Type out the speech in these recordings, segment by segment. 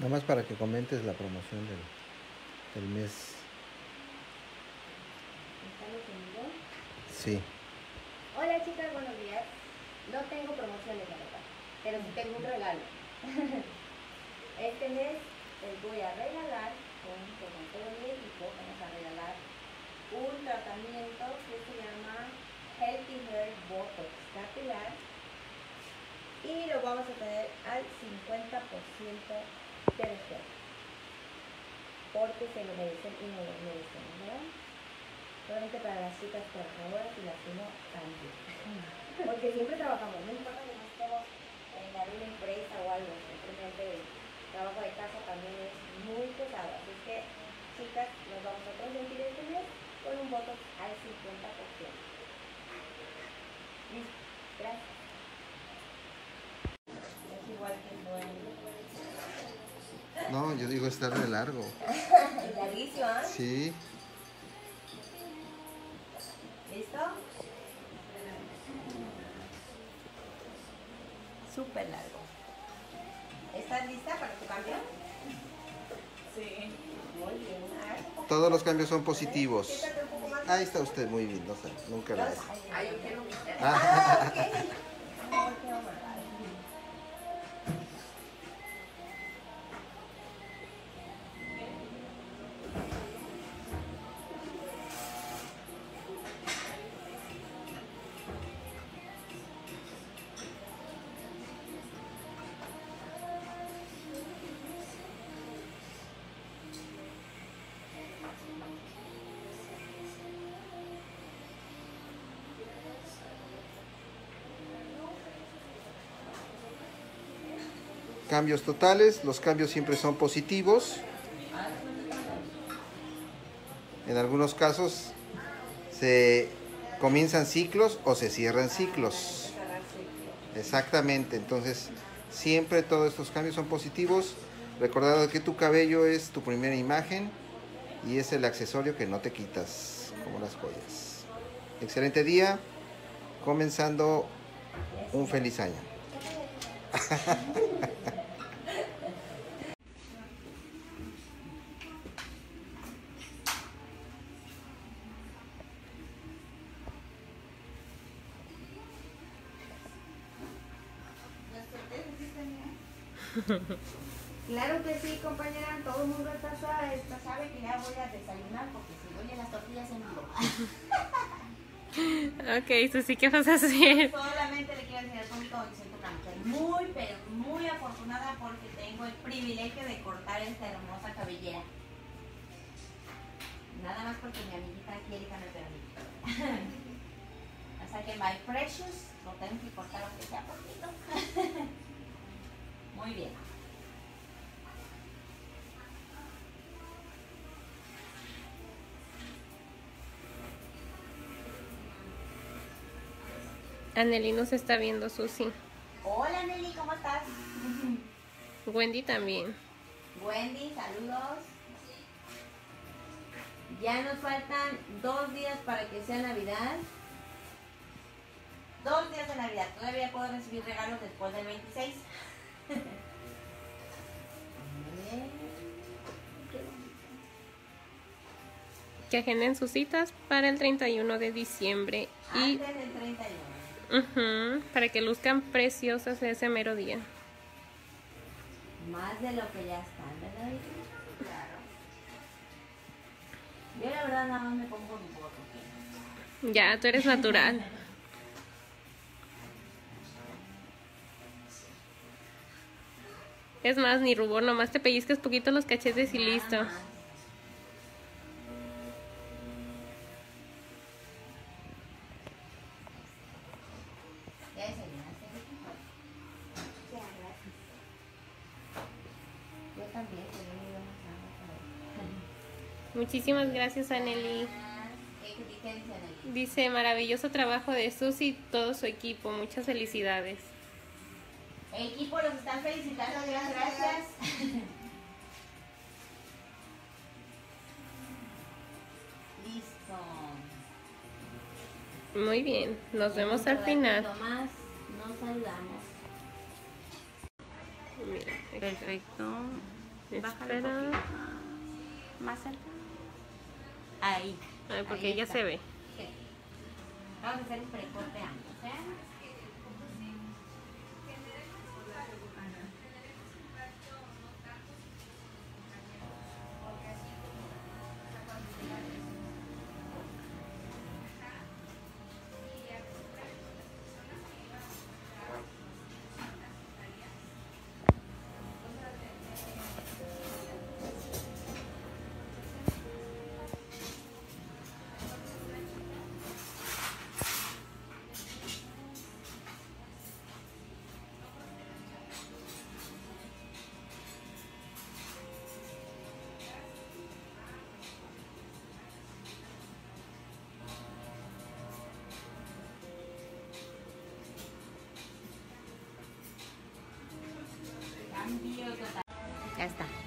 Nada más para que comentes la promoción del, del mes. Sí. Hola chicas, buenos días. No tengo promociones, la verdad, pero sí tengo un regalo. Este mes les voy a regalar, junto con todo mi equipo, vamos a regalar un tratamiento que se llama Healthy Hair Botox Capilar y lo vamos a tener al 50% de descuento porque se lo merecen y no lo merecen. Solamente para las chicas trabajadoras y las que no también. Porque siempre trabajamos, no importa que no estemos en alguna empresa o algo, simplemente el trabajo de casa también es muy pesado. Así que, chicas, nos vamos a consentir este mes con un voto al 50%. Listo, gracias. Es igual que el dueño. No, yo digo estar de largo. Larguísimo, ¿ah? Sí. Súper largo. ¿Estás lista para tu cambio? Sí. Muy bien. Todos los cambios son positivos. Ahí está usted muy bien, no sé, nunca la es. Ay, yo quiero mi Ah, ok. Cambios totales, los cambios siempre son positivos. En algunos casos se comienzan ciclos o se cierran ciclos. Exactamente, entonces siempre todos estos cambios son positivos. Recordando que tu cabello es tu primera imagen y es el accesorio que no te quitas, como las joyas. Excelente día, comenzando un feliz año. Claro que sí, compañera. Todo el mundo está suave, está sabe que ya voy a desayunar porque si voy a las tortillas en vivo. Ok, Susi, ¿qué vas a hacer? Solamente le quiero decir al público que siento una mujer muy, pero muy afortunada porque tengo el privilegio de cortar esta hermosa cabellera. Nada más porque mi amiguita Angélica me permite. o sea que my precious lo tengo que cortar aunque sea poquito. muy bien. Anneli nos está viendo, Susi. Hola Nelly, ¿cómo estás? Wendy también. Wendy, saludos. Ya nos faltan dos días para que sea Navidad. Dos días de Navidad. Todavía puedo recibir regalos después del 26. Que agenden sus citas para el 31 de diciembre y Antes del 31. ujú, para que luzcan preciosas ese mero día. Más de lo que ya están, ¿verdad? Claro. Yo la verdad nada más me pongo mi voto. Ya, tú eres natural. Es más, ni rubor, nomás te pellizcas poquito los cachetes y listo. Más. Muchísimas gracias, Anneli. ¿Qué, qué dice maravilloso trabajo de Susi y todo su equipo. Muchas felicidades. El equipo los están felicitando, Dios gracias. Listo. Muy bien, nos vemos al final. más, nos saludamos. Mira, Perfecto. Bájale Espera. Más cerca. Ahí. Ay, porque Ahí ya está. se ve. Sí. Vamos a hacer un precorte antes, ¿eh? Ya está.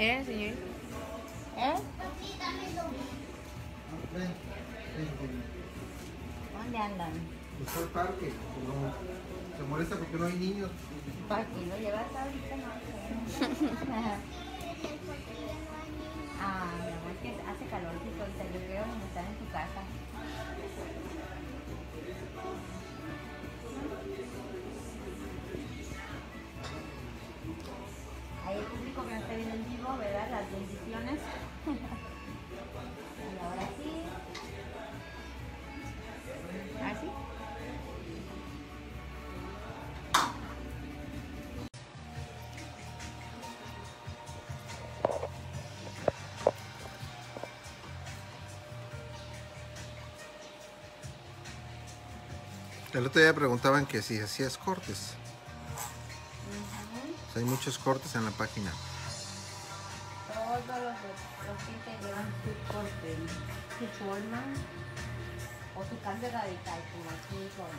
¿Eh, señor? ¿Eh? ¿Dónde andan? Está el parque, no, se molesta porque no hay niños. ¿Para qué lo llevas ahorita? No ah, mi amor, es que hace calorcito ahorita. Yo creo que están en tu casa. Viendo en vivo, ¿verdad? Las bendiciones. y ahora sí. ¿Así? El otro día preguntaban que si hacías cortes. O sea, hay muchos cortes en la página. O cambio radical, como aquí con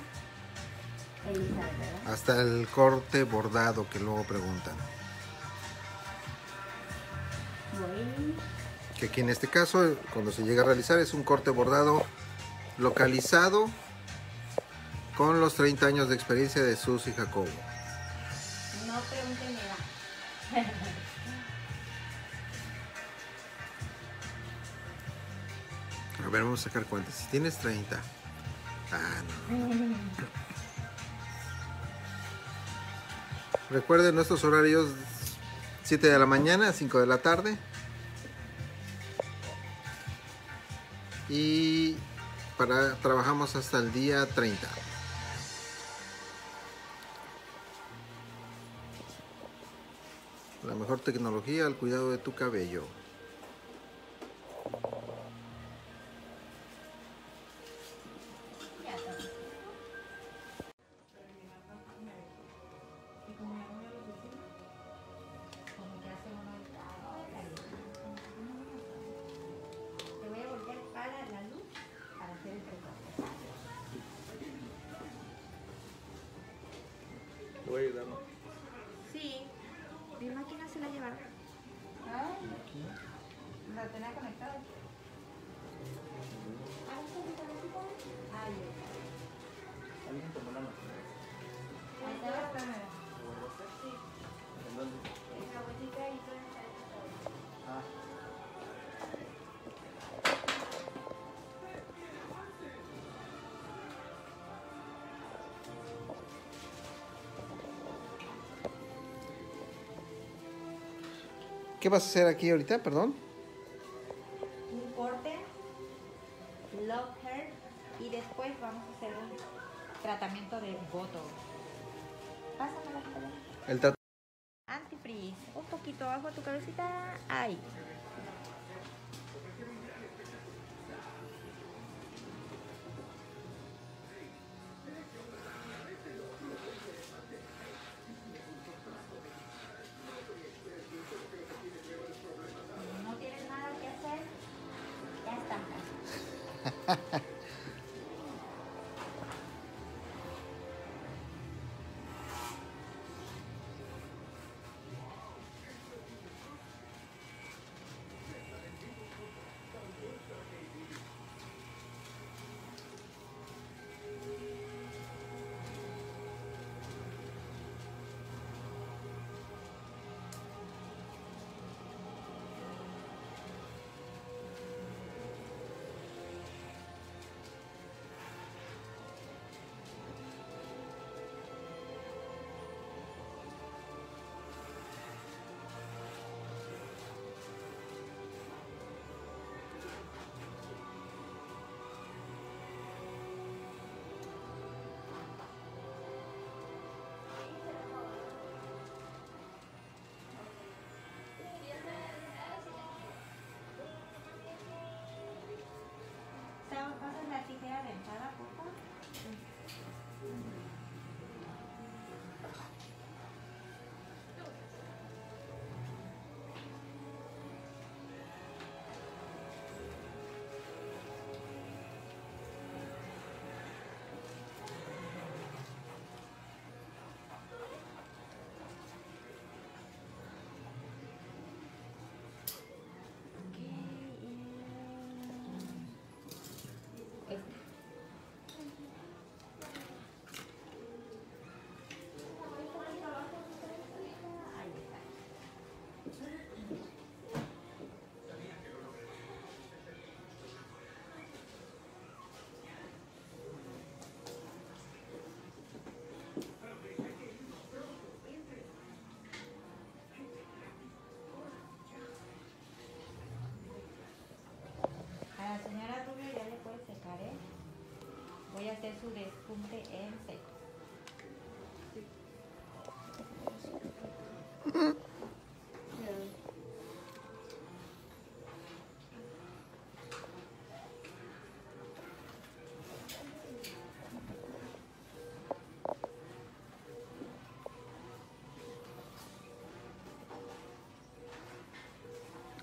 Elizabeth, ¿verdad? Hasta el corte bordado que luego preguntan. Bueno, Que aquí en este caso, cuando se llega a realizar, es un corte bordado localizado con los 30 años de experiencia de Susi Jacobo. no pregunten mi ver, vamos a sacar cuentas. Si tienes 30. Ah, no. Recuerden nuestros horarios 7 de la mañana, 5 de la tarde. Y para, trabajamos hasta el día 30. La mejor tecnología al cuidado de tu cabello. La tenía conectada. Ahí Ahí está la cámara. Sí. Esa bolsita y toda esa- ¿Qué vas a hacer aquí ahorita? Perdón. un corte, love hair y después vamos a hacer un tratamiento de botox. Pásame la. El trat- Antifreeze, un poquito abajo de tu cabecita, ahí. Hacer su despunte en seco.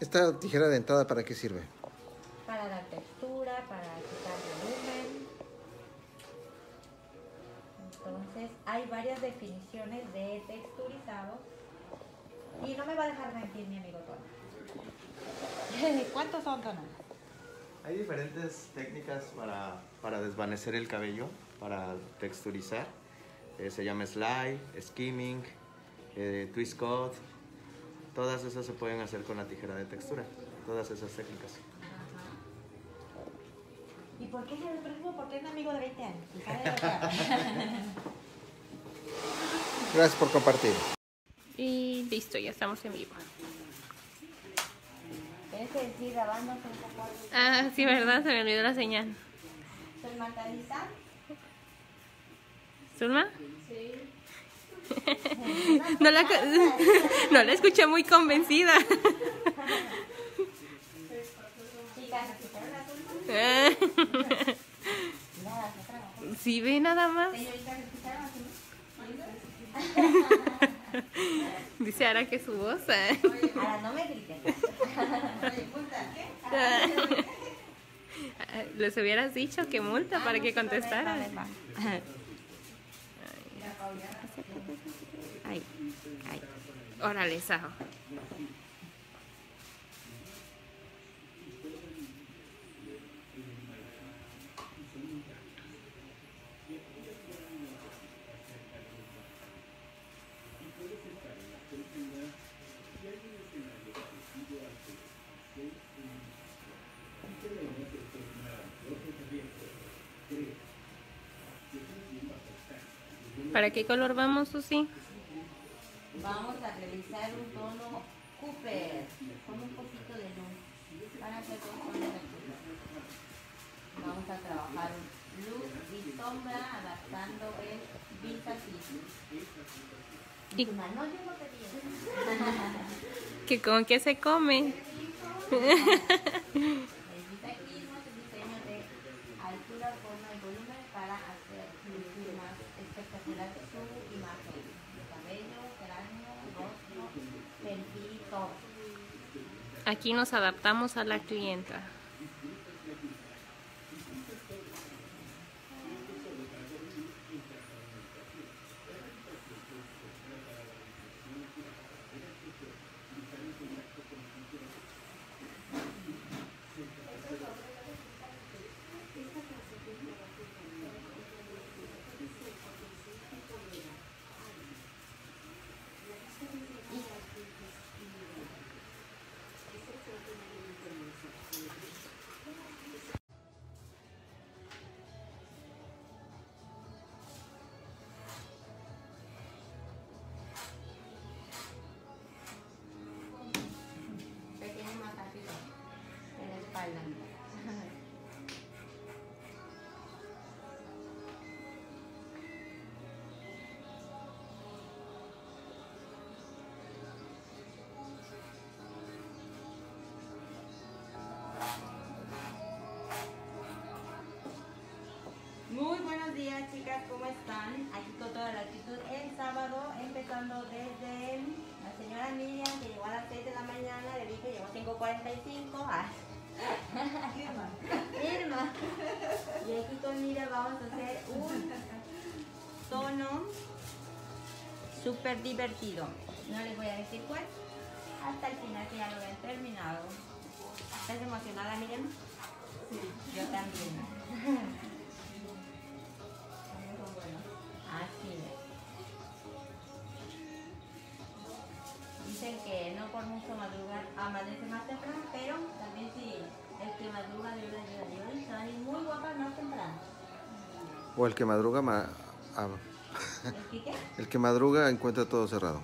¿Esta tijera dentada para qué sirve? Desvanecer el cabello, para texturizar. Eh, se llama slide, skimming, eh, twist cut. Todas esas se pueden hacer con la tijera de textura. Todas esas técnicas. ¿Y por qué se lo presumo? Porque es un amigo de 20 años. Gracias por compartir. Y listo, ya estamos en vivo. Tienes que decir grabándose un poco. Ah, sí, ¿verdad? Se me olvidó la señal. ¿Zulma? No la, no la escuché muy convencida. Sí, ve nada más. Dice ahora que su voz. ¿eh? Ahora no me griten. Les hubieras dicho que multa para que contestaran. Ay, ay. Órale, Sajo. ¿Para qué color vamos, Susi? Vamos a realizar un tono Cooper con un poquito de luz. Van a ser dos tonos de Cooper. Vamos a trabajar luz y sombra adaptando el vintage. ¿Y que con qué se come? El vintagismo es el diseño de altura, forma y volumen para hacer lucir más espectacular su imagen. Cabello, cráneo, rostro, perfil, todo. Aquí nos adaptamos a la clienta. Días chicas, ¿cómo están? Aquí con toda la actitud el sábado, empezando desde la señora Miriam que llegó a las 6 de la mañana, le dije llegó a 5.45. Ah. Irma. Irma. Y aquí con Miriam vamos a hacer un tono súper divertido. No les voy a decir cuál, hasta el final que ya lo ven terminado. ¿Estás emocionada Miriam? Sí. Yo también. Dicen que no por mucho madrugar amanece más temprano, pero también si el que madruga le ayuda. Dios se van a ir muy guapas más temprano. O el que madruga, ma- ¿El que qué? el que madruga encuentra todo cerrado.